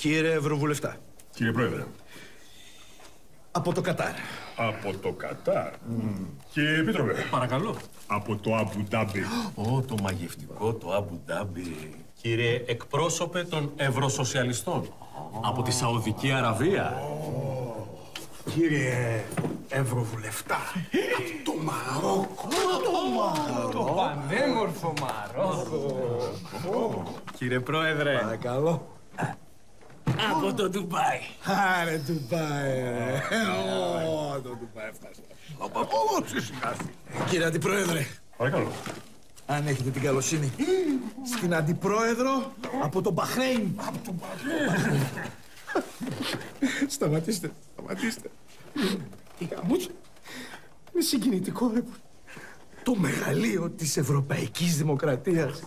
Κύριε Ευρωβουλευτά, Κύριε Πρόεδρε, από το Κατάρ. από το Κατάρ. Κύριε Επίτροπε, Παρακαλώ. από το Αμπουντάμπι. Ω, το μαγευτικό, το Αμπουντάμπι. Κύριε εκπρόσωπε των Ευρωσοσιαλιστών. Από τη Σαουδική Αραβία. Κύριε Ευρωβουλευτά, το Μαρόκο. Το πανέμορφο Μαρόκο. Κύριε Πρόεδρε. Παρακαλώ. Από το Ντουμπάι. Άρε Ντουμπάι, ρε. Ω, το Ντουμπάι έφτασε. Από από ξεσηκάστη. Κύριε Αντιπρόεδρε, Παρακαλώ. αν έχετε την καλοσύνη, στην Αντιπρόεδρο από το Μπαχρέιν. Από τον Μπαχρέιν. Σταματήστε, σταματήστε. Η γαμούτσα είναι συγκινητικό, ρε. Το μεγαλείο της Ευρωπαϊκής Δημοκρατίας.